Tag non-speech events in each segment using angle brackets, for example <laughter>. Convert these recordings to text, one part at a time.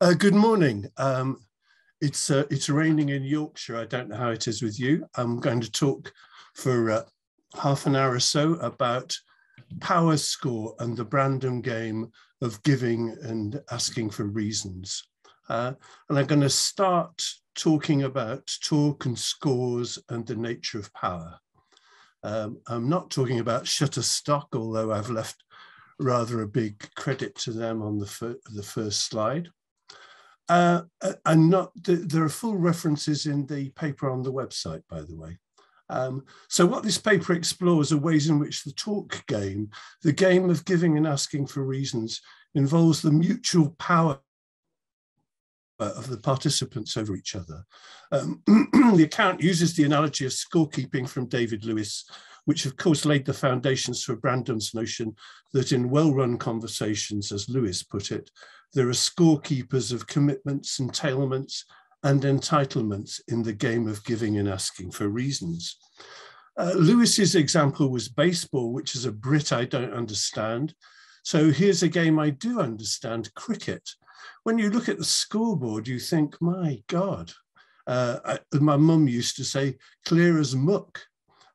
Uh, good morning. Um, it's uh, it's raining in Yorkshire. I don't know how it is with you. I'm going to talk for uh, half an hour or so about power score and the Brandom game of giving and asking for reasons. Uh, and I'm going to start talking about talk and scores and the nature of power. Um, I'm not talking about Shutterstock, although I've left rather a big credit to them on the, fir the first slide. Uh, uh, and not there are full references in the paper on the website, by the way. Um, so what this paper explores are ways in which the talk game, the game of giving and asking for reasons, involves the mutual power of the participants over each other. Um, <clears throat> the account uses the analogy of scorekeeping from David Lewis, which of course laid the foundations for Brandom's notion that in well-run conversations, as Lewis put it, there are scorekeepers of commitments, entailments, and entitlements in the game of giving and asking for reasons. Uh, Lewis's example was baseball, which is a Brit I don't understand. So here's a game I do understand, cricket. When you look at the scoreboard, you think, my God. Uh, I, my mum used to say, clear as muck.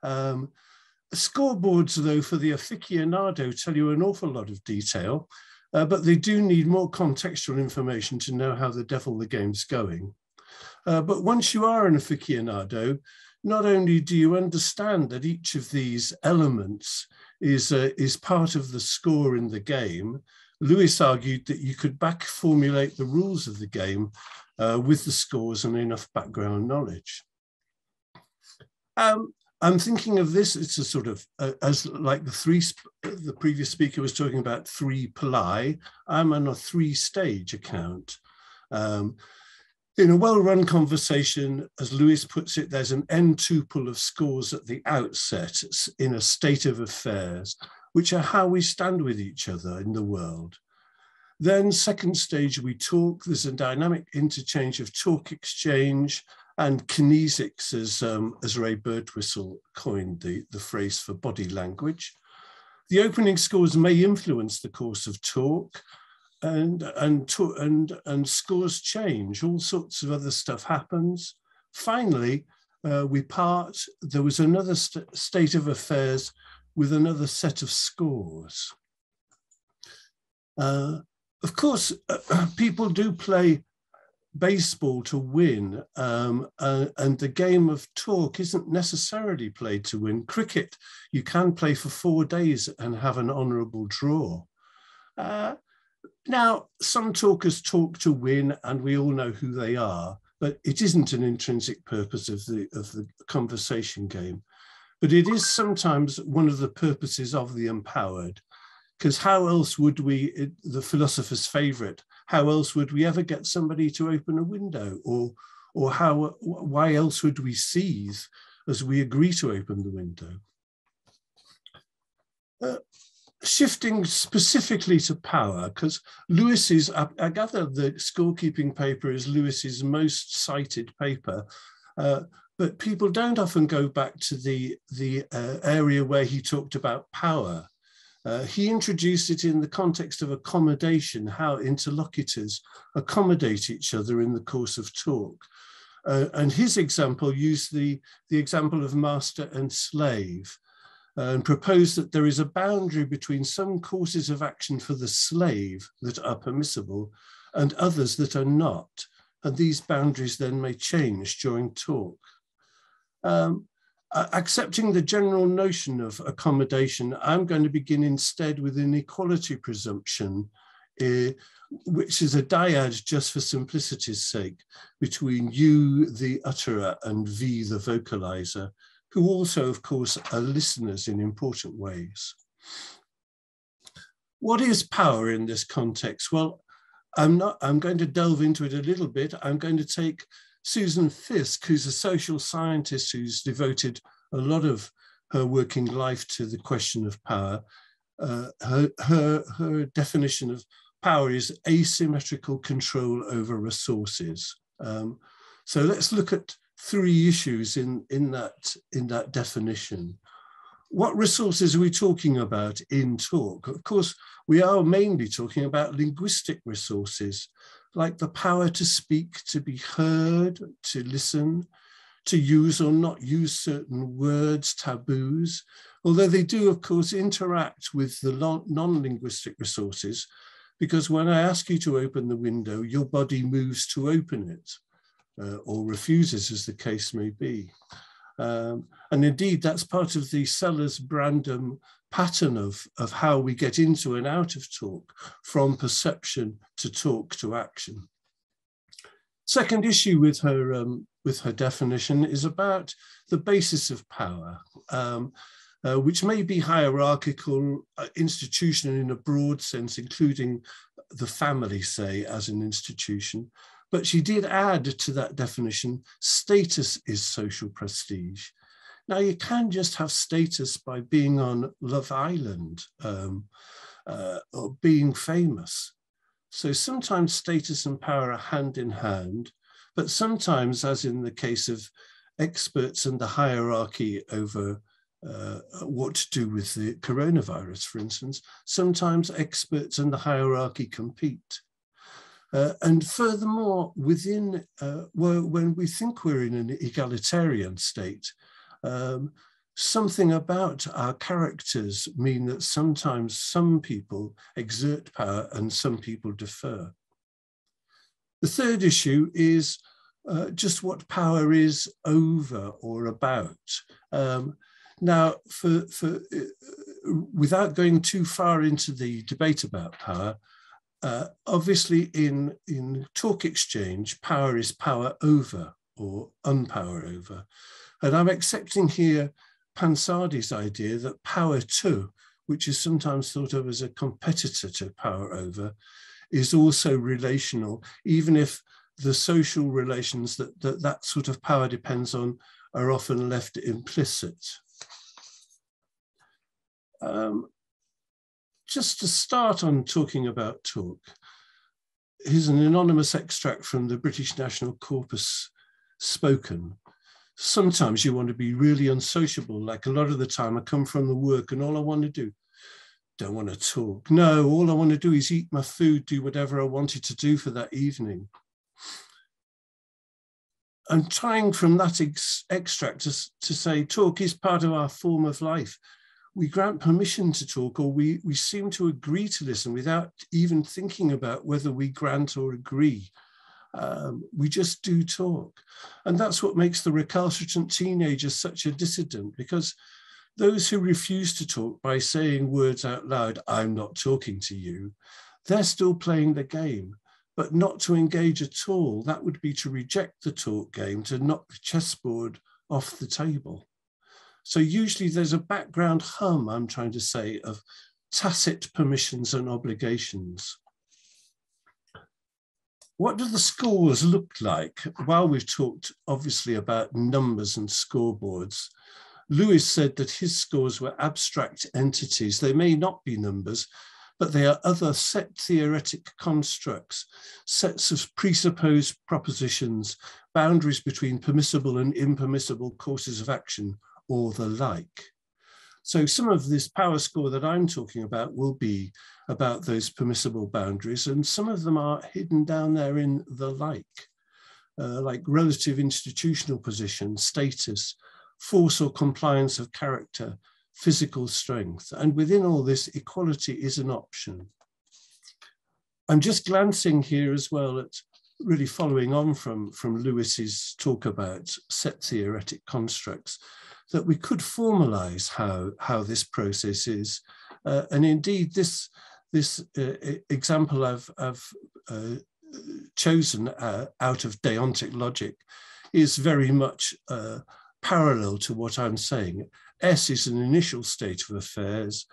Um, scoreboards, though, for the aficionado tell you an awful lot of detail. Uh, but they do need more contextual information to know how the devil the game's going. Uh, but once you are an aficionado, not only do you understand that each of these elements is, uh, is part of the score in the game, Lewis argued that you could back formulate the rules of the game uh, with the scores and enough background knowledge. Um, I'm thinking of this, it's a sort of, uh, as like the three, the previous speaker was talking about three ply, I'm on a three stage account. Um, in a well-run conversation, as Lewis puts it, there's an n-tuple of scores at the outset in a state of affairs, which are how we stand with each other in the world. Then second stage, we talk, there's a dynamic interchange of talk exchange, and kinesics, as, um, as Ray Birdwhistell coined the, the phrase for body language. The opening scores may influence the course of talk, and, and, to, and, and scores change, all sorts of other stuff happens. Finally, uh, we part, there was another st state of affairs with another set of scores. Uh, of course, uh, <clears throat> people do play baseball to win, um, uh, and the game of talk isn't necessarily played to win. Cricket, you can play for four days and have an honourable draw. Uh, now, some talkers talk to win, and we all know who they are, but it isn't an intrinsic purpose of the of the conversation game. But it is sometimes one of the purposes of the empowered, because how else would we, the philosopher's favorite, how else would we ever get somebody to open a window? Or or how why else would we seize as we agree to open the window? Uh, shifting specifically to power because lewis's I, I, gather the scorekeeping paper is lewis's most cited paper. Uh, but people don't often go back to the the uh, area where he talked about power uh, he introduced it in the context of accommodation, how interlocutors accommodate each other in the course of talk. Uh, and his example used the, the example of master and slave uh, and proposed that there is a boundary between some courses of action for the slave that are permissible and others that are not. And these boundaries then may change during talk. Um, uh, accepting the general notion of accommodation, I'm going to begin instead with an equality presumption, uh, which is a dyad just for simplicity's sake between you, the utterer, and V, the vocalizer, who also, of course, are listeners in important ways. What is power in this context? Well, I'm not, I'm going to delve into it a little bit. I'm going to take Susan Fiske, who's a social scientist who's devoted a lot of her working life to the question of power. Uh, her, her, her definition of power is asymmetrical control over resources. Um, so let's look at three issues in, in, that, in that definition. What resources are we talking about in talk? Of course, we are mainly talking about linguistic resources, like the power to speak, to be heard, to listen, to use or not use certain words, taboos, although they do, of course, interact with the non-linguistic resources, because when I ask you to open the window, your body moves to open it, uh, or refuses, as the case may be. Um, and indeed, that's part of the Sellars-Brandom pattern of, of how we get into and out of talk, from perception to talk to action. Second issue with her, um, with her definition is about the basis of power, um, uh, which may be hierarchical, uh, institutional in a broad sense, including the family, say, as an institution. But she did add to that definition, status is social prestige. Now, you can just have status by being on Love Island um, uh, or being famous. So sometimes status and power are hand in hand, but sometimes, as in the case of experts and the hierarchy over uh, what to do with the coronavirus, for instance, sometimes experts and the hierarchy compete. Uh, and furthermore, within, uh, when we think we're in an egalitarian state, um, something about our characters mean that sometimes some people exert power and some people defer. The third issue is uh, just what power is over or about. Um, now, for, for, uh, without going too far into the debate about power, uh, obviously in, in talk exchange, power is power over or unpower over. And I'm accepting here Pansardi's idea that power to, which is sometimes thought of as a competitor to power over, is also relational, even if the social relations that that, that sort of power depends on are often left implicit. Um, just to start on talking about talk, here's an anonymous extract from the British National Corpus spoken, sometimes you want to be really unsociable. Like a lot of the time, I come from the work and all I want to do, don't want to talk. No, all I want to do is eat my food, do whatever I wanted to do for that evening. I'm trying from that ex extract to, to say talk is part of our form of life. We grant permission to talk, or we, we seem to agree to listen without even thinking about whether we grant or agree. Um, we just do talk. And that's what makes the recalcitrant teenager such a dissident because those who refuse to talk by saying words out loud, I'm not talking to you, they're still playing the game. But not to engage at all, that would be to reject the talk game, to knock the chessboard off the table. So usually there's a background hum, I'm trying to say, of tacit permissions and obligations. What do the scores look like? While we've talked obviously about numbers and scoreboards, Lewis said that his scores were abstract entities. They may not be numbers, but they are other set theoretic constructs, sets of presupposed propositions, boundaries between permissible and impermissible courses of action, or the like. So some of this power score that I'm talking about will be about those permissible boundaries, and some of them are hidden down there in the like, uh, like relative institutional position, status, force or compliance of character, physical strength. And within all this, equality is an option. I'm just glancing here as well at really following on from, from Lewis's talk about set theoretic constructs that we could formalize how, how this process is. Uh, and indeed, this, this uh, example I've, I've uh, chosen uh, out of deontic logic is very much uh, parallel to what I'm saying. S is an initial state of affairs.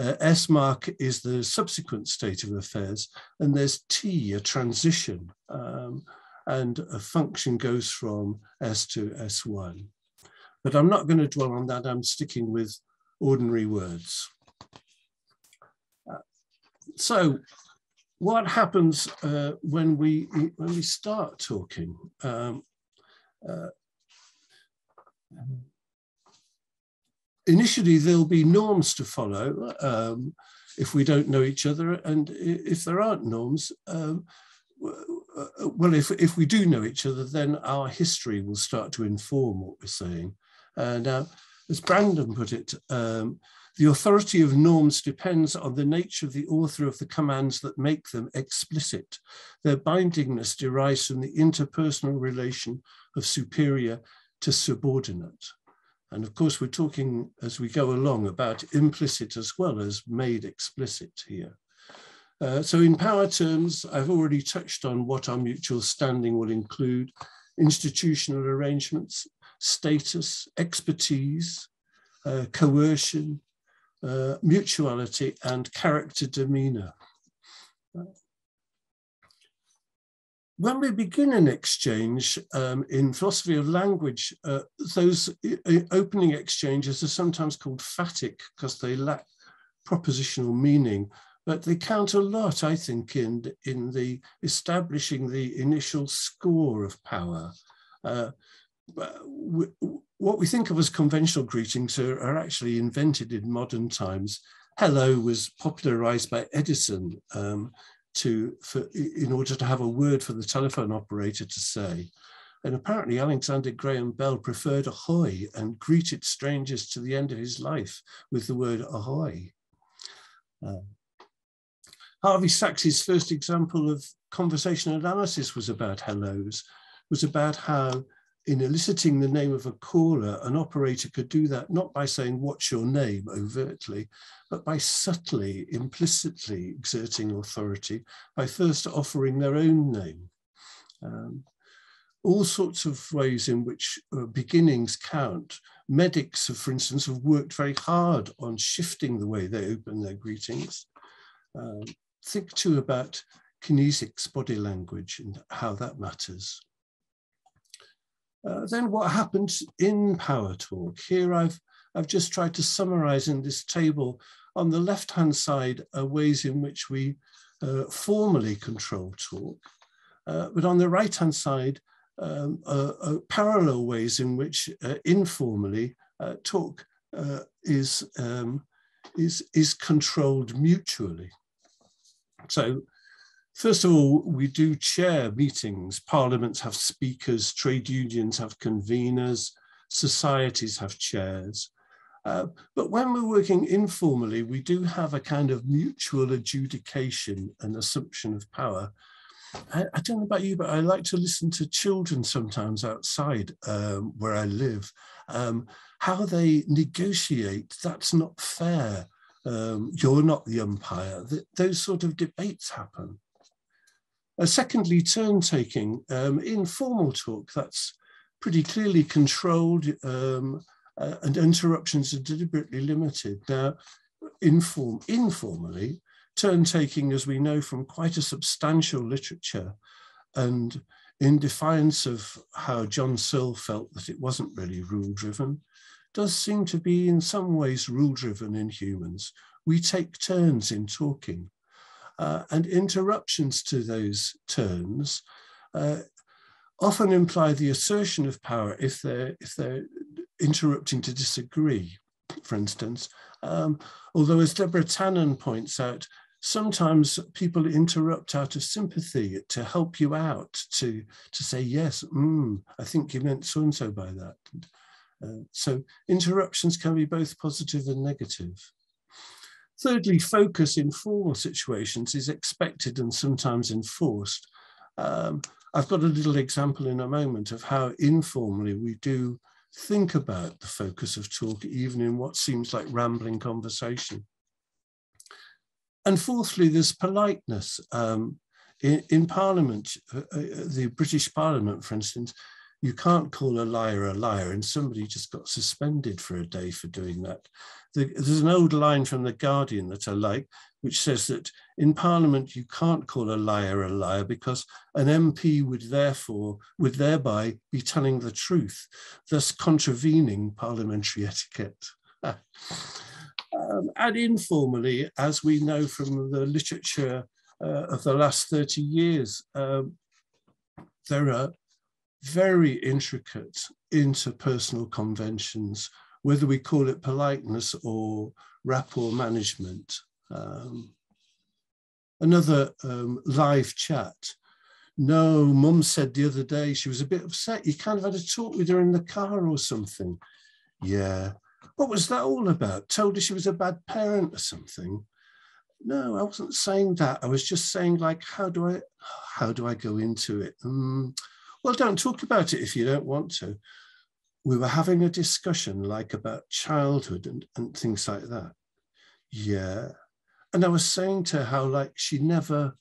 Uh, S mark is the subsequent state of affairs, and there's T, a transition, um, and a function goes from S to S1. But I'm not going to dwell on that. I'm sticking with ordinary words. Uh, so what happens uh, when we when we start talking? Um, uh, initially, there'll be norms to follow um, if we don't know each other, and if there aren't norms, um, uh, well, if, if we do know each other, then our history will start to inform what we're saying. And uh, as Brandom put it, um, the authority of norms depends on the nature of the author of the commands that make them explicit. Their bindingness derives from the interpersonal relation of superior to subordinate. And of course, we're talking as we go along about implicit as well as made explicit here. Uh, so in power terms, I've already touched on what our mutual standing will include, institutional arrangements, status, expertise, uh, coercion, uh, mutuality, and character demeanor. When we begin an exchange um, in philosophy of language, uh, those opening exchanges are sometimes called phatic because they lack propositional meaning, but they count a lot, I think, in, in the establishing the initial score of power. Uh, what we think of as conventional greetings are, are, actually invented in modern times. Hello was popularized by Edison um, to for in order to have a word for the telephone operator to say. And apparently Alexander Graham Bell preferred ahoy and greeted strangers to the end of his life with the word ahoy. Uh, Harvey Sacks's first example of conversational analysis was about hellos, was about how in eliciting the name of a caller, an operator could do that not by saying, what's your name overtly, but by subtly, implicitly exerting authority by first offering their own name. Um, all sorts of ways in which uh, beginnings count. Medics, have, for instance, have worked very hard on shifting the way they open their greetings. Um, think too about kinesics, body language, and how that matters. Uh, then what happens in Power Talk? Here I've, I've just tried to summarize in this table. On the left-hand side are ways in which we uh, formally control talk. Uh, but on the right-hand side, um, parallel ways in which uh, informally uh, talk is, um, is, is controlled mutually. So First of all, we do chair meetings. Parliaments have speakers, trade unions have conveners, societies have chairs. Uh, but when we're working informally, we do have a kind of mutual adjudication and assumption of power. I, I don't know about you, but I like to listen to children sometimes outside um, where I live, um, how they negotiate. That's not fair. Um, you're not the umpire. Th those sort of debates happen. Uh, secondly, turn taking. Um, informal talk, that's pretty clearly controlled um, uh, and interruptions are deliberately limited. Now, inform, informally, turn taking, as we know from quite a substantial literature, and in defiance of how John Searle felt that it wasn't really rule driven, does seem to be in some ways rule driven in humans. We take turns in talking uh, and interruptions to those turns uh, often imply the assertion of power if they're, if they're interrupting to disagree, for instance. Um, although, as Deborah Tannen points out, sometimes people interrupt out of sympathy to help you out, to, to say, yes, mm, I think you meant so and so by that. Uh, so interruptions can be both positive and negative. Thirdly, focus in formal situations is expected and sometimes enforced. Um, I've got a little example in a moment of how informally we do think about the focus of talk, even in what seems like rambling conversation. And fourthly, there's politeness. Um, in, in, Parliament, uh, uh, the British Parliament, for instance, you can't call a liar a liar, and somebody just got suspended for a day for doing that. There's an old line from The Guardian that I like, which says that in Parliament you can't call a liar a liar because an MP would therefore, would thereby be telling the truth, thus contravening parliamentary <laughs> etiquette. um, and informally, as we know from the literature uh, of the last 30 years, um, there are very intricate interpersonal conventions, whether we call it politeness or rapport management. Um, another um, live chat. No, mum said the other day she was a bit upset. You kind of had a talk with her in the car or something. Yeah. What was that all about? Told her she was a bad parent or something. No, I wasn't saying that. I was just saying, like, how do I, how do I go into it? Um, well, don't talk about it if you don't want to. We were having a discussion, like about childhood and, and things like that. Yeah. And I was saying to her how, like, she never.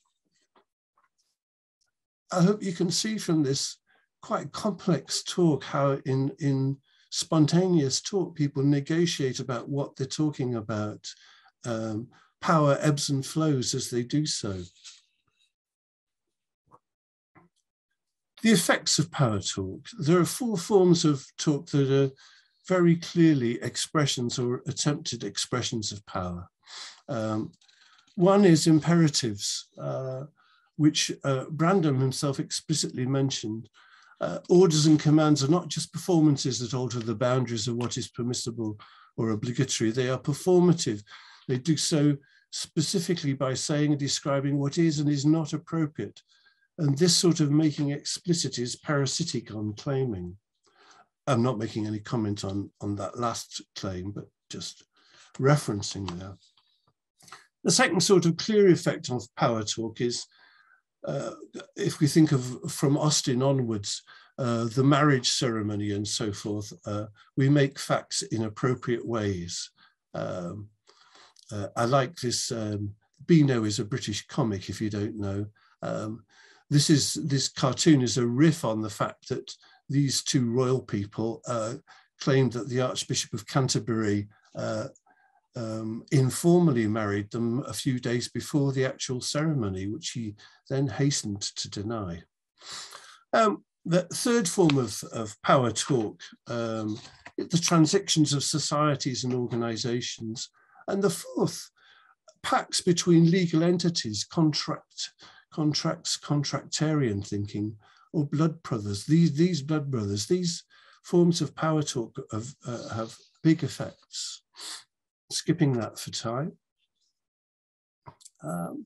I hope you can see from this quite complex talk how, in in spontaneous talk, people negotiate about what they're talking about. Um, power ebbs and flows as they do so. The effects of power talk. There are four forms of talk that are very clearly expressions or attempted expressions of power. Um, one is imperatives, uh, which uh, Brandom himself explicitly mentioned. Uh, orders and commands are not just performances that alter the boundaries of what is permissible or obligatory, they are performative. They do so specifically by saying and describing what is and is not appropriate. And this sort of making explicit is parasitic on claiming. I'm not making any comment on, on that last claim, but just referencing there. The second sort of clear effect of power talk is, uh, if we think of from Austin onwards, uh, the marriage ceremony and so forth, uh, we make facts in appropriate ways. Um, uh, I like this. Um, Beano is a British comic, if you don't know. Um, this is this cartoon is a riff on the fact that these two royal people uh, claimed that the Archbishop of Canterbury uh, um, informally married them a few days before the actual ceremony, which he then hastened to deny. Um, the third form of, of power talk, um, the transactions of societies and organizations, and the fourth, pacts between legal entities, contract, contracts, contractarian thinking, or blood brothers. These, these blood brothers, these forms of power talk have, uh, have big effects. Skipping that for time. Um,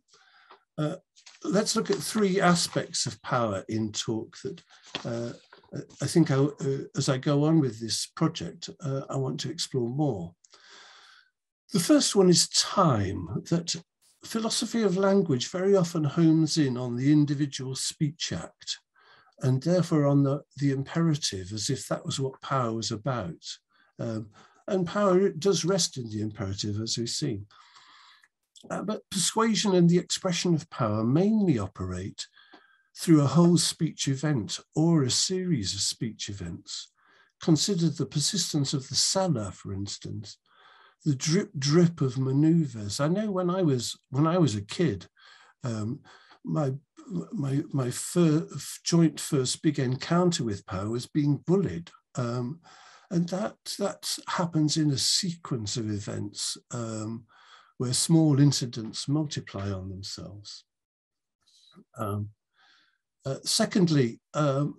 uh, let's look at three aspects of power in talk that uh, I think I, uh, as I go on with this project, uh, I want to explore more. The first one is time, that philosophy of language very often homes in on the individual speech act and therefore on the, the imperative as if that was what power was about. Um, and power does rest in the imperative, as we've seen. Uh, but persuasion and the expression of power mainly operate through a whole speech event or a series of speech events. Consider the persistence of the seller, for instance, the drip drip of maneuvers. I know when I was when I was a kid, um, my my my fir joint first big encounter with power was being bullied, um, and that that happens in a sequence of events um, where small incidents multiply on themselves. Um, uh, secondly, um,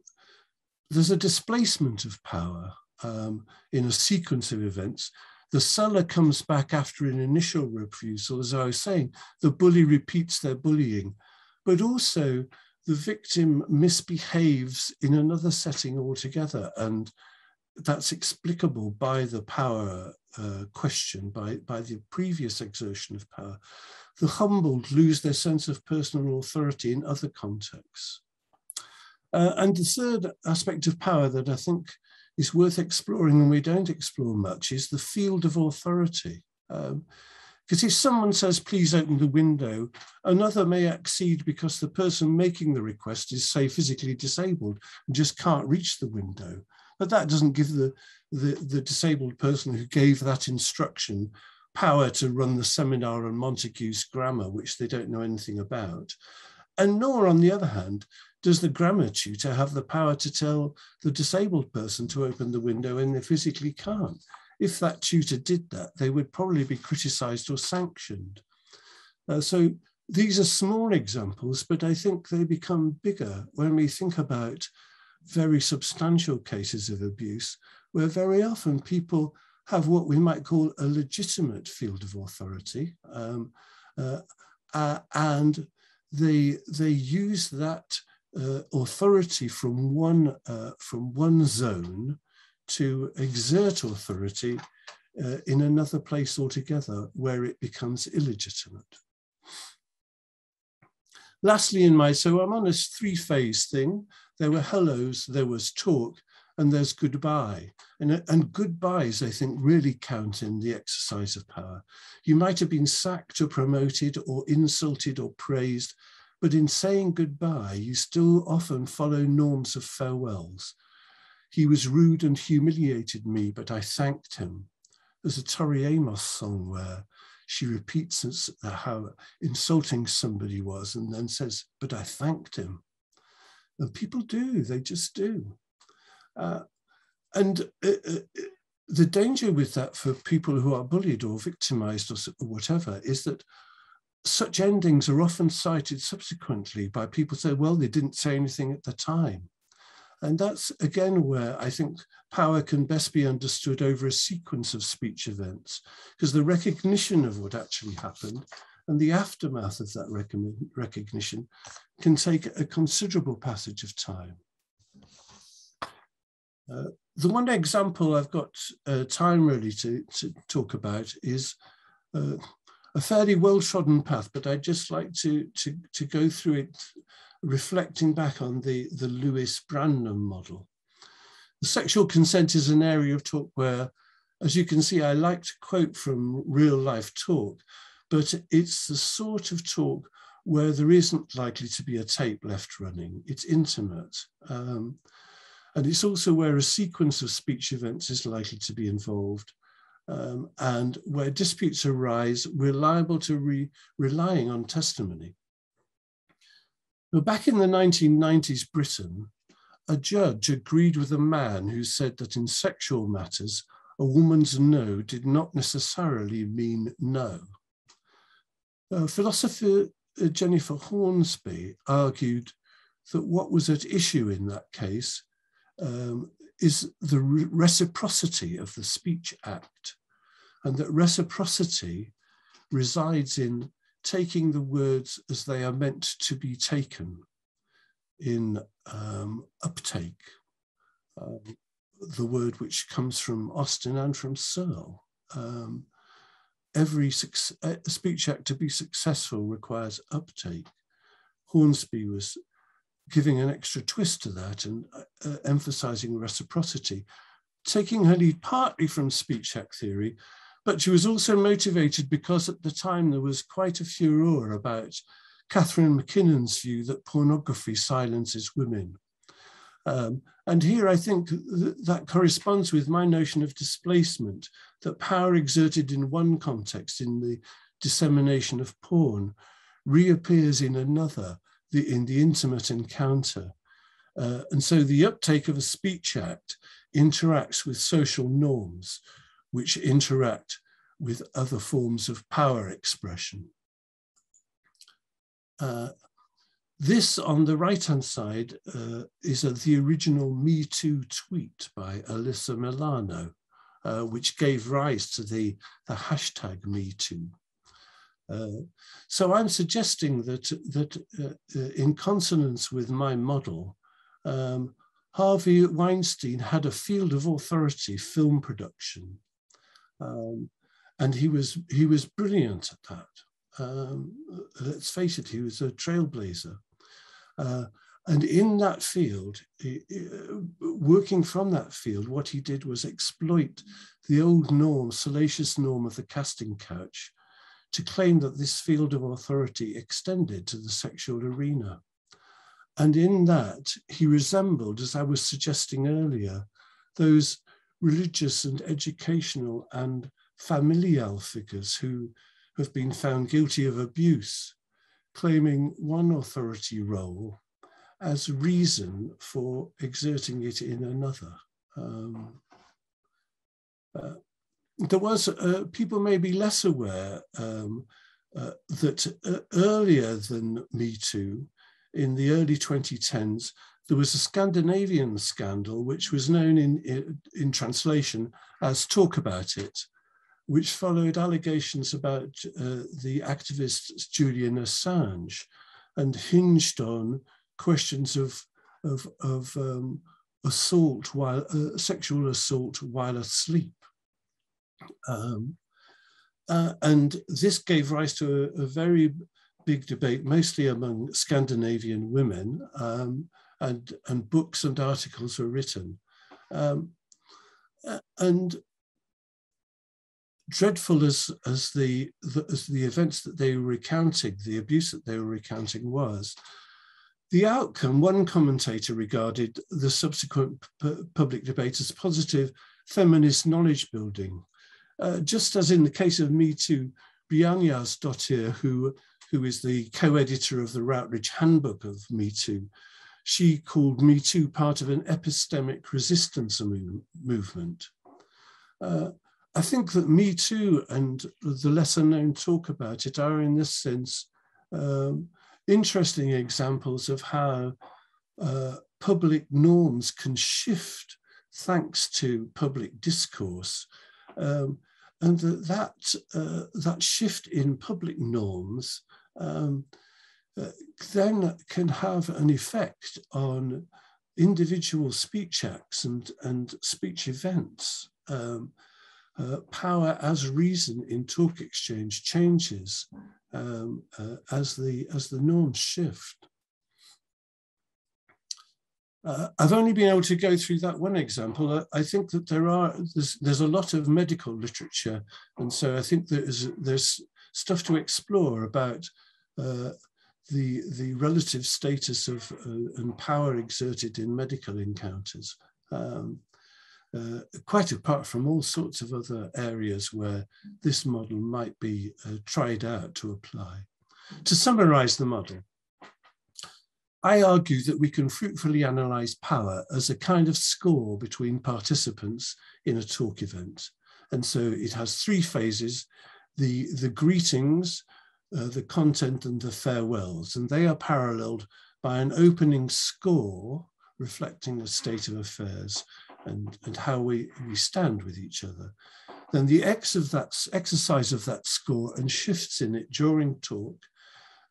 there's a displacement of power um, in a sequence of events the seller comes back after an initial refusal, as I was saying, the bully repeats their bullying, but also the victim misbehaves in another setting altogether. And that's explicable by the power uh, question, by, by the previous exertion of power. The humbled lose their sense of personal authority in other contexts. Uh, and the third aspect of power that I think is worth exploring and we don't explore much is the field of authority. Because um, if someone says, please open the window, another may accede because the person making the request is, say, physically disabled and just can't reach the window. But that doesn't give the, the, the disabled person who gave that instruction power to run the seminar on Montague's grammar, which they don't know anything about. And nor, on the other hand, does the grammar tutor have the power to tell the disabled person to open the window and they physically can't? If that tutor did that, they would probably be criticized or sanctioned. Uh, so these are small examples, but I think they become bigger when we think about very substantial cases of abuse, where very often people have what we might call a legitimate field of authority. Um, uh, uh, and they, they use that uh, authority from one, uh, from one zone to exert authority uh, in another place altogether where it becomes illegitimate. Lastly, in my, so I'm on this three phase thing. There were hellos, there was talk, and there's goodbye. And, and goodbyes, I think, really count in the exercise of power. You might have been sacked or promoted or insulted or praised, but in saying goodbye, you still often follow norms of farewells. He was rude and humiliated me, but I thanked him. There's a Tori Amos song where she repeats uh, how insulting somebody was and then says, but I thanked him. And people do, they just do. Uh, and uh, uh, the danger with that for people who are bullied or victimized or, or whatever is that such endings are often cited subsequently by people say, well, they didn't say anything at the time. And that's again where I think power can best be understood over a sequence of speech events, because the recognition of what actually happened and the aftermath of that recognition can take a considerable passage of time. Uh, the one example I've got uh, time really to, to talk about is uh, a fairly well-trodden path, but I'd just like to, to, to go through it, reflecting back on the, the Lewis Brandom model. The sexual consent is an area of talk where, as you can see, I like to quote from real life talk, but it's the sort of talk where there isn't likely to be a tape left running. It's intimate. Um, and it's also where a sequence of speech events is likely to be involved. Um, and where disputes arise, we're liable to re relying on testimony. But back in the 1990s Britain, a judge agreed with a man who said that in sexual matters, a woman's no did not necessarily mean no. Uh, philosopher Jennifer Hornsby argued that what was at issue in that case um, is the re reciprocity of the Speech Act, and that reciprocity resides in taking the words as they are meant to be taken in um, uptake, um, the word which comes from Austin and from Searle. Um, every speech act to be successful requires uptake. Hornsby was giving an extra twist to that and uh, uh, emphasizing reciprocity, taking her lead partly from speech act theory, but she was also motivated because at the time there was quite a furor about Catharine MacKinnon's view that pornography silences women. Um, and here I think th that corresponds with my notion of displacement, that power exerted in one context, in the dissemination of porn, reappears in another, the, in the intimate encounter. Uh, and so the uptake of a speech act interacts with social norms, which interact with other forms of power expression. Uh, this on the right-hand side uh, is a, the original Me Too tweet by Alyssa Milano, uh, which gave rise to the, the hashtag Me Too. Uh, so I'm suggesting that, that uh, uh, in consonance with my model, um, Harvey Weinstein had a field of authority, film production. Um, and he was, he was brilliant at that. Um, let's face it, he was a trailblazer. Uh, and in that field, working from that field, what he did was exploit the old norm, salacious norm of the casting couch, to claim that this field of authority extended to the sexual arena. And in that, he resembled, as I was suggesting earlier, those religious and educational and familial figures who have been found guilty of abuse, claiming one authority role as reason for exerting it in another. Um, uh, there was, uh, people may be less aware um, uh, that uh, earlier than Me Too, in the early 2010s, there was a Scandinavian scandal which was known in, in, translation as Talk About It, which followed allegations about uh, the activist Julian Assange and hinged on questions of, of, of um, assault while uh, sexual assault while asleep. Um, uh, and this gave rise to a, a, very big debate, mostly among Scandinavian women, um, and, and books and articles were written. Um, and dreadful as, as, the, the, as the events that they were recounting, the abuse that they were recounting was, the outcome, one commentator regarded the subsequent public debate as positive feminist knowledge building. Uh, just as in the case of Me Too, Brynjarsdottir, who, who is the co-editor of the Routledge Handbook of Me Too, she called Me Too part of an epistemic resistance movement. Uh, I think that Me Too and the lesser known talk about it are, in this sense, um, interesting examples of how uh, public norms can shift thanks to public discourse. Um, and that, that, uh, that shift in public norms um, uh, then can have an effect on individual speech acts and, and speech events. Um, uh, power as reason in talk exchange changes um, uh, as the as the norms shift. Uh, I've only been able to go through that one example. I, think that there are there's, there's a lot of medical literature, and so I think there's there's stuff to explore about uh, the the relative status of uh, and power exerted in medical encounters. Um, uh, quite apart from all sorts of other areas where this model might be uh, tried out to apply. To summarize the model, I argue that we can fruitfully analyze power as a kind of score between participants in a talk event. And so it has three phases, the, the greetings, uh, the content and the farewells, and they are paralleled by an opening score reflecting the state of affairs and, and how we, we stand with each other, then the X of that exercise of that score and shifts in it during talk.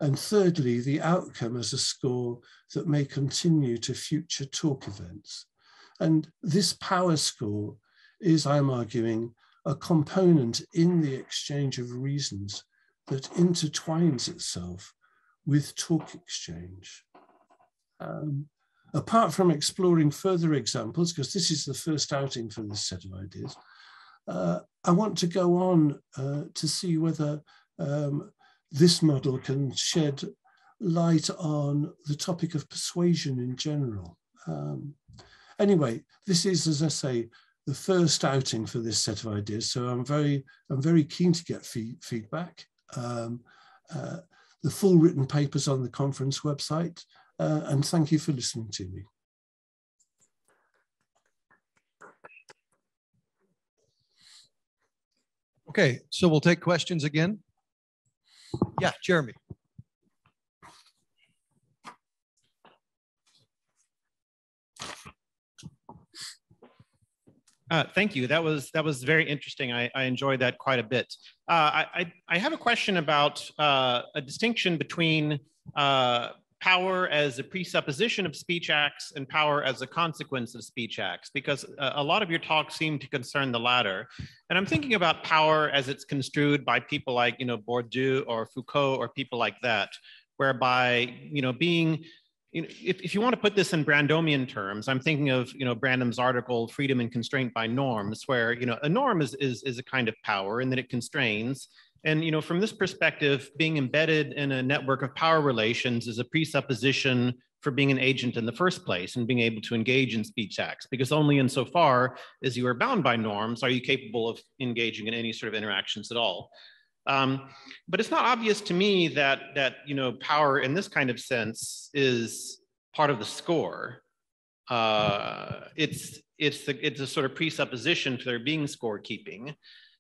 And thirdly, the outcome as a score that may continue to future talk events. And this power score is, I'm arguing, a component in the exchange of reasons that intertwines itself with talk exchange. Um, apart from exploring further examples, because this is the first outing for this set of ideas, uh, I want to go on uh, to see whether um, this model can shed light on the topic of persuasion in general. Um, anyway, this is, as I say, the first outing for this set of ideas. So I'm very, I'm very keen to get fee feedback. Um, uh, the full written papers on the conference website uh, and thank you for listening to me. Okay, so we'll take questions again. Yeah, Jeremy. Uh, thank you. That was that was very interesting. I, I enjoyed that quite a bit. Uh, I, I have a question about uh, a distinction between uh, power as a presupposition of speech acts and power as a consequence of speech acts, because uh, a lot of your talks seem to concern the latter. And I'm thinking about power as it's construed by people like, you know, Bourdieu or Foucault or people like that, whereby, you know, being you know, if, if you want to put this in Brandomian terms, I'm thinking of you know Brandom's article "Freedom and Constraint by Norms," where you know a norm is, is, is a kind of power and that it constrains, and you know, from this perspective, being embedded in a network of power relations is a presupposition for being an agent in the first place and being able to engage in speech acts, because only insofar as you are bound by norms are you capable of engaging in any sort of interactions at all. Um, but it's not obvious to me that that you know power in this kind of sense is part of the score. Uh, it's it's the, it's a sort of presupposition for there being scorekeeping.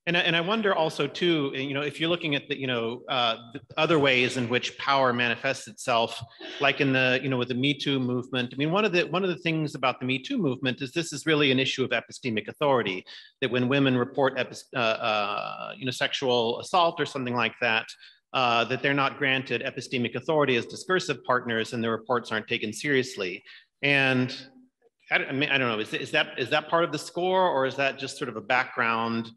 And, and I wonder also too, you know, if you're looking at the, you know, uh, the other ways in which power manifests itself, like in the, you know, with the Me Too movement. I mean, one of the one of the things about the Me Too movement is this is really an issue of epistemic authority. That when women report, uh, uh, you know, sexual assault or something like that, uh, that they're not granted epistemic authority as discursive partners and their reports aren't taken seriously. And I I, mean, I don't know, is, is, that, is that part of the score or is that just sort of a background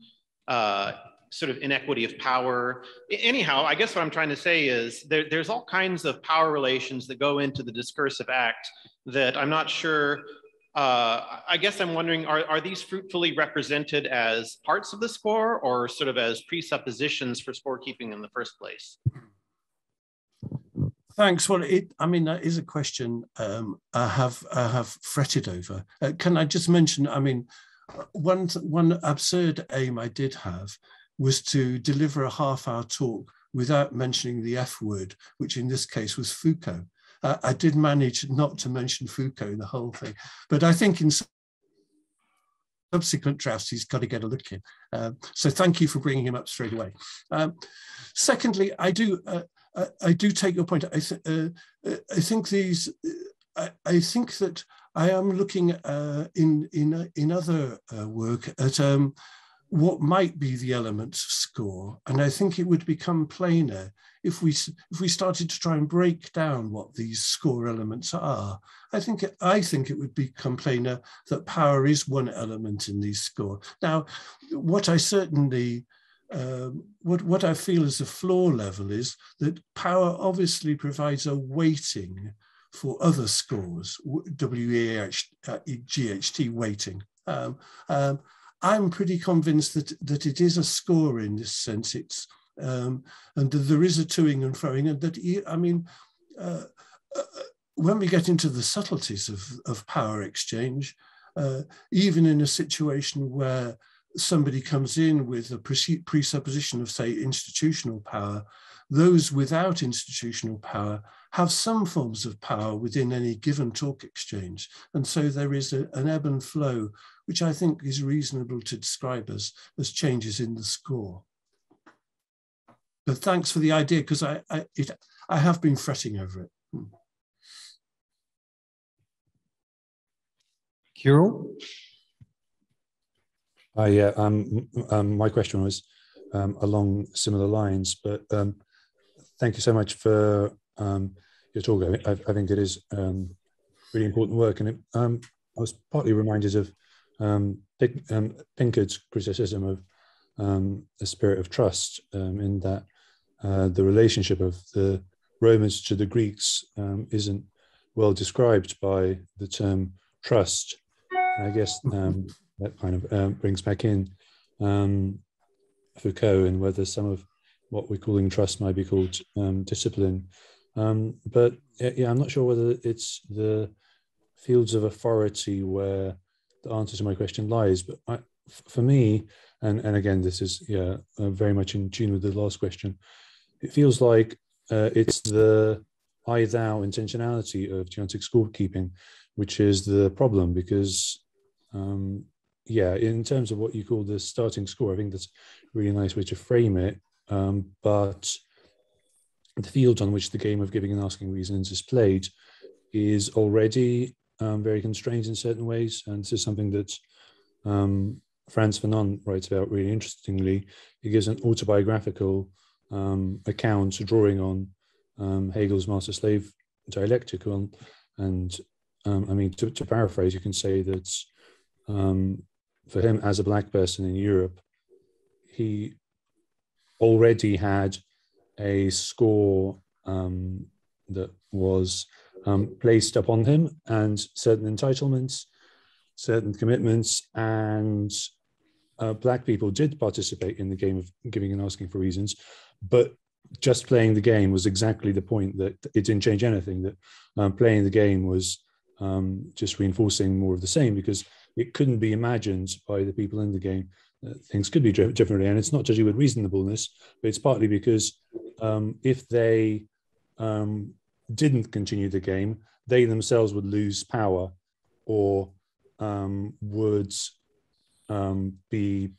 uh, sort of inequity of power? Anyhow, I guess what I'm trying to say is there, there's all kinds of power relations that go into the discursive act that I'm not sure uh, I guess I'm wondering, are, are these fruitfully represented as parts of the score or sort of as presuppositions for scorekeeping in the first place? Thanks. Well, it, I mean, that is a question um, I have I have fretted over. Uh, can I just mention? I mean, one one absurd aim I did have was to deliver a half-hour talk without mentioning the F word, which in this case was Foucault. Uh, I did manage not to mention Foucault in the whole thing, but I think in subsequent drafts he's got to get a look in. Um, so thank you for bringing him up straight away. Um, secondly, I do uh, I, I, do take your point. I, th uh, uh I think these. Uh, I, I, think that I am looking uh, in in in other work at um, what might be the elements of score, and I think it would become plainer if we if we started to try and break down what these score elements are, I think I think it would become plainer that power is one element in these score. Now, what I certainly um, what what I feel as a floor level is that power obviously provides a weighting for other scores, WEH, uh, weighting. Um, um, I'm pretty convinced that that it is a score in this sense. It's um, and there is a toing and froing, and that I mean, uh, uh, when we get into the subtleties of, of power exchange, uh, even in a situation where somebody comes in with a presupposition of, say, institutional power, those without institutional power have some forms of power within any given talk exchange. And so there is a, an ebb and flow, which I think is reasonable to describe as, as changes in the score. But thanks for the idea because I, I, it, I have been fretting over it. Hmm. Kirill? Uh, yeah, um, um, my question was um, along similar lines, but um, thank you so much for um, your talk. I, I, think it is um, really important work, and it, um, I was partly reminded of um, um, Pinkard's criticism of um, the spirit of trust, um, in that uh, the relationship of the Romans to the Greeks um, isn't well described by the term trust. And I guess um, that kind of um, brings back in um, Foucault and whether some of what we're calling trust might be called um, discipline. Um, but yeah, I'm not sure whether it's the fields of authority where the answer to my question lies. But I, for me, and, and again, this is yeah uh, very much in tune with the last question it feels like uh, it's the I thou intentionality of deontic scorekeeping, which is the problem because, um, yeah, in terms of what you call the starting score, I think that's a really nice way to frame it. Um, but the field on which the game of giving and asking reasons is played is already um, very constrained in certain ways. And this is something that um, Frantz Fanon writes about really interestingly. He gives an autobiographical um, accounts drawing on um, Hegel's master slave dialectic. And um, I mean, to, to, paraphrase, you can say that um, for him as a black person in Europe, he already had a score um, that was um, placed upon him and certain entitlements, certain commitments, and uh, black people did participate in the game of giving and asking for reasons, but just playing the game was exactly the point that it didn't change anything. That um, playing the game was um, just reinforcing more of the same because it couldn't be imagined by the people in the game things could be differently. And it's not to with reasonableness, but it's partly because um, if they um, didn't continue the game, they themselves would lose power or um, would um, be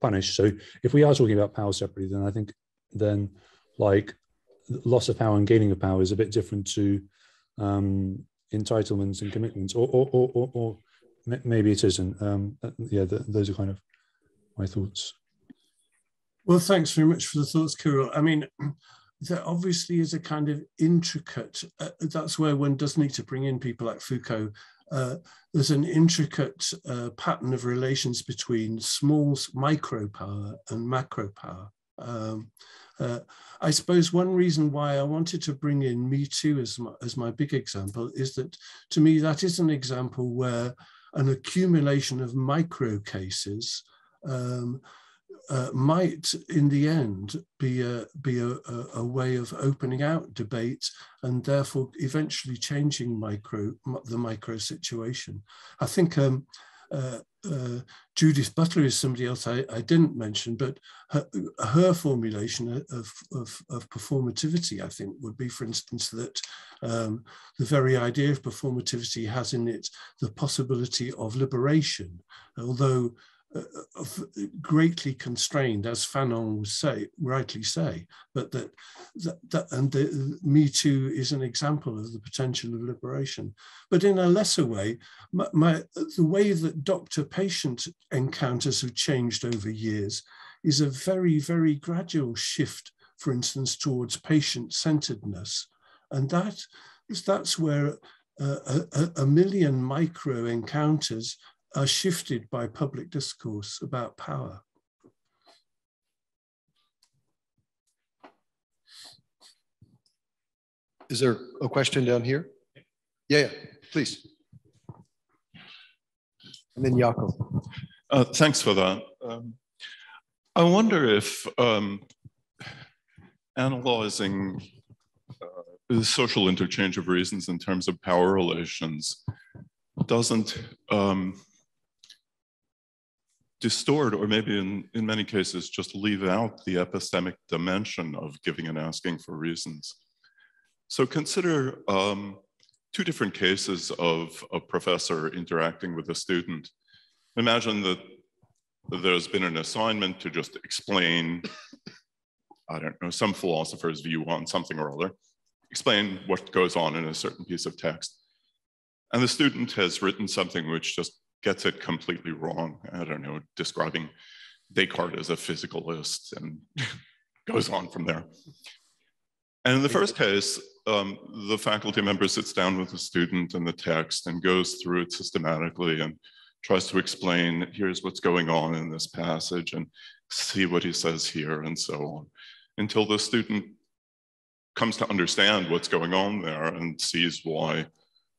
punished. So if we are talking about power separately, then I think then like loss of power and gaining of power is a bit different to um, entitlements and commitments, or, or, or, or maybe it isn't. Um, yeah, the, those are kind of my thoughts. Well, thanks very much for the thoughts, Kirill. I mean, <clears throat> there obviously is a kind of intricate, uh, that's where one does need to bring in people like Foucault. Uh, there's an intricate uh, pattern of relations between small micro power and macro power. Um, uh, I suppose one reason why I wanted to bring in Me Too as my, as my big example is that to me that is an example where an accumulation of micro cases um, uh, might, in the end, be a be a, a, way of opening out debate and therefore eventually changing micro the micro situation. I think um, uh, uh, Judith Butler is somebody else I, I didn't mention, but her, her formulation of, of, of, performativity, I think, would be, for instance, that um, the very idea of performativity has in it the possibility of liberation, although greatly constrained, as Fanon would say, rightly say, but that, that, that, and the, Me Too is an example of the potential of liberation. But in a lesser way, my, my, the way that doctor-patient encounters have changed over years is a very, very gradual shift, for instance, towards patient-centeredness. And that, that's where uh, a, a million micro encounters are shifted by public discourse about power. Is there a question down here? Yeah, yeah please. And then Jakob. Uh, thanks for that. Um, I wonder if um, analyzing uh, the social interchange of reasons in terms of power relations doesn't um, distort, or maybe in, in many cases, just leave out the epistemic dimension of giving and asking for reasons. So consider um, two different cases of a professor interacting with a student. Imagine that there's been an assignment to just explain, I don't know, some philosopher's view on something or other, explain what goes on in a certain piece of text. And the student has written something which just gets it completely wrong. I don't know, describing Descartes as a physicalist and <laughs> goes on from there. And in the first case, um, the faculty member sits down with the student and the text and goes through it systematically and tries to explain, here's what's going on in this passage and see what he says here and so on, until the student comes to understand what's going on there and sees why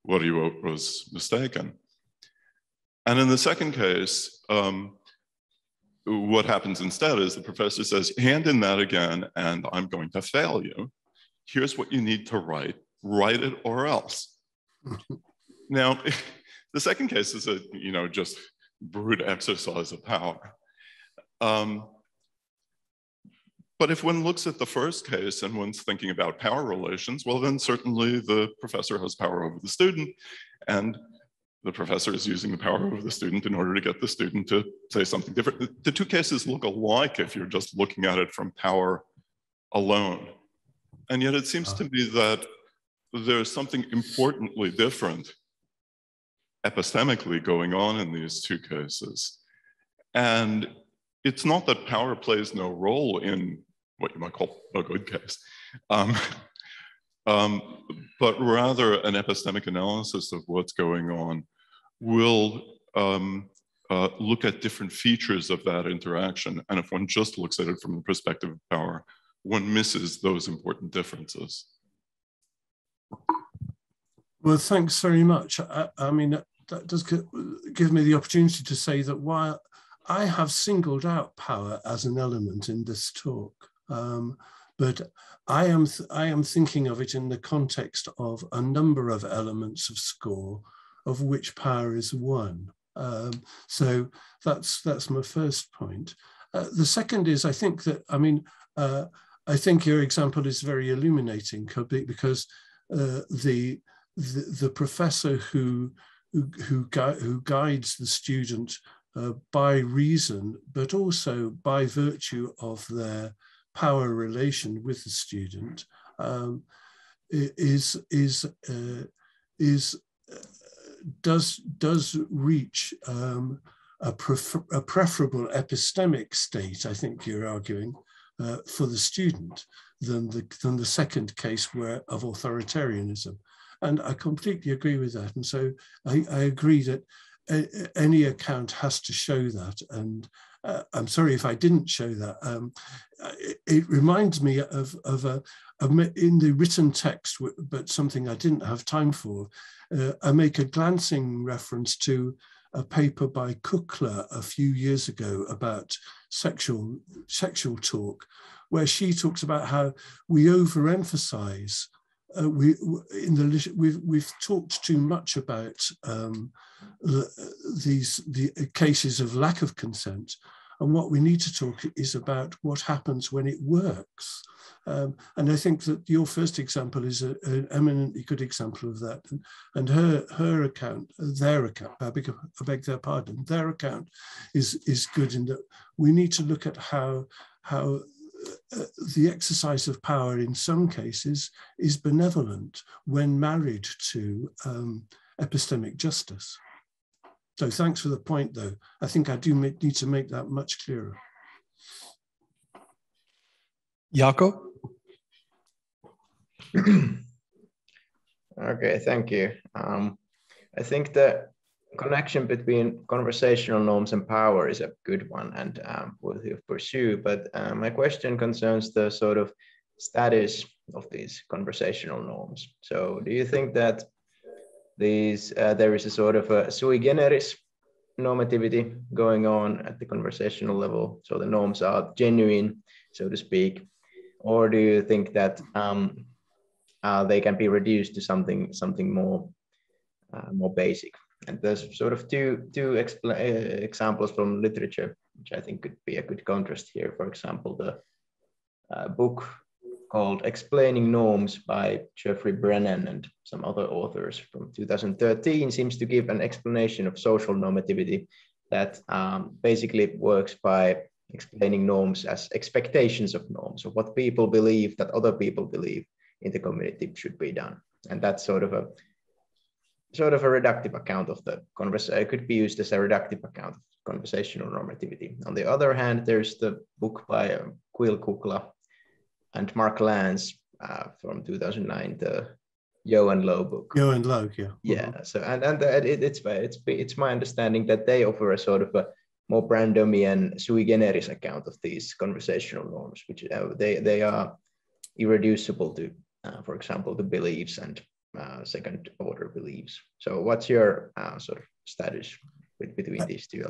what he wrote was mistaken. And in the second case, um, what happens instead is the professor says, hand in that again, and I'm going to fail you. Here's what you need to write, write it or else. <laughs> now, <laughs> the second case is a, you know, just brute exercise of power. Um, but if one looks at the first case and one's thinking about power relations, well, then certainly the professor has power over the student. And the professor is using the power of the student in order to get the student to say something different. The two cases look alike if you're just looking at it from power alone. And yet it seems to me that there's something importantly different epistemically going on in these two cases. And it's not that power plays no role in what you might call a good case. Um, um, but rather an epistemic analysis of what's going on will um, uh, look at different features of that interaction. And if one just looks at it from the perspective of power, one misses those important differences. Well, thanks very much. I, I mean, that, does give me the opportunity to say that while I have singled out power as an element in this talk, um, but I am, I am thinking of it in the context of a number of elements of score, of which power is one. Um, so that's, that's my first point. Uh, the second is, I think that, I mean, uh, I think your example is very illuminating because uh, the, the, the professor who who who, gui who guides the student uh, by reason, but also by virtue of their power relation with the student um, is is uh, is uh, does does reach um, a, prefer, a preferable epistemic state, I think you're arguing, uh, for the student than the, than the second case where of authoritarianism. And I completely agree with that. And so I, I agree that any account has to show that. And uh, I'm sorry if I didn't show that. Um, it, it, reminds me of, of, a, of, in the written text, but something I didn't have time for. Uh, I make a glancing reference to a paper by Kukla a few years ago about sexual sexual talk, where she talks about how we overemphasize. Uh, we in the we've we've talked too much about um, these the cases of lack of consent, and what we need to talk is about what happens when it works. Um, and I think that your first example is a, an eminently good example of that. And, and her her account, their account, I beg, I beg their pardon, their account is is good in that we need to look at how how uh, the exercise of power in some cases is benevolent when married to um, epistemic justice. So thanks for the point, though. I think I do make, need to make that much clearer. Jaakko? <clears throat> okay, thank you. Um, I think the connection between conversational norms and power is a good one and um, will pursue. But uh, my question concerns the sort of status of these conversational norms. So do you think that these uh, there is a sort of a sui generis normativity going on at the conversational level. So the norms are genuine, so to speak, or do you think that um, uh, they can be reduced to something something more uh, more basic? And there's sort of two two uh, examples from literature, which I think could be a good contrast here. For example, the uh, book called Explaining Norms by Geoffrey Brennan and some other authors from 2013 seems to give an explanation of social normativity that um, basically works by explaining norms as expectations of norms or what people believe that other people believe in the community should be done. And that's sort of a sort of a reductive account of the conversation. It could be used as a reductive account of conversational normativity. On the other hand, there's the book by uh, Quill Kukla and Mark Lance uh, from 2009, the Yo and Lo book. Yo and Lo, yeah. Yeah. Mm-hmm. So and and it, it's it's it's my understanding that they offer a sort of a more Brandomian sui generis account of these conversational norms, which uh, they they are irreducible to, uh, for example, the beliefs and uh, second order beliefs. So, what's your uh, sort of status with, between these two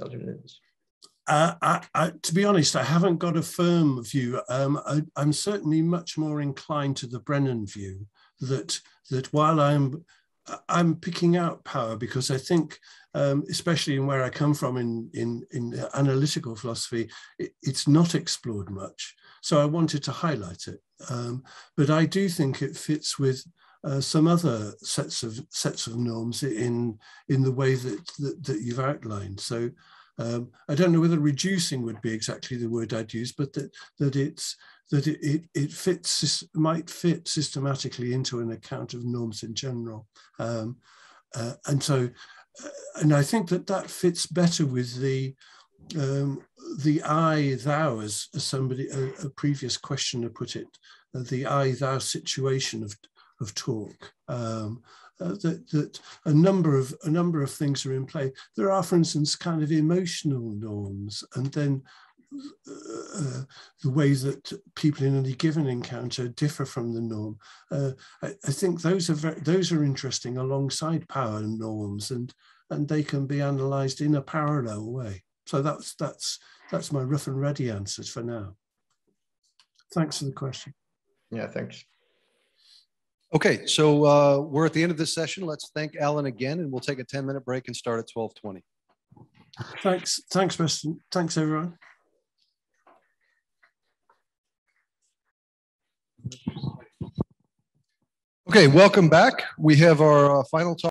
alternatives? Uh, I, I, to be honest, I haven't got a firm view. Um, I, am certainly much more inclined to the Brennan view that that while I'm I'm picking out power because I think, um, especially in where I come from in in, in analytical philosophy, it, it's not explored much. So I wanted to highlight it. Um, but I do think it fits with uh, some other sets of sets of norms in in the way that that, that you've outlined. So um, I don't know whether reducing would be exactly the word I'd use, but that that it's that it, it, it fits might fit systematically into an account of norms in general, um, uh, and so uh, and I think that that fits better with the um, the I thou as, as somebody a, a, previous questioner put it, uh, the I thou situation of of talk. Um, uh, that, that a number of a number of things are in play. There are, for instance, kind of emotional norms, and then uh, uh, the way that people in any given encounter differ from the norm. Uh, I, I, think those are very, those are interesting alongside power norms, and and they can be analysed in a parallel way. So that's that's that's my rough and ready answers for now. Thanks for the question. Yeah, thanks. Okay, so uh, we're at the end of this session. Let's thank Alan again, and we'll take a 10 minute break and start at 1220. Thanks. Thanks, Preston. Thanks, everyone. Okay, welcome back. We have our uh, final talk.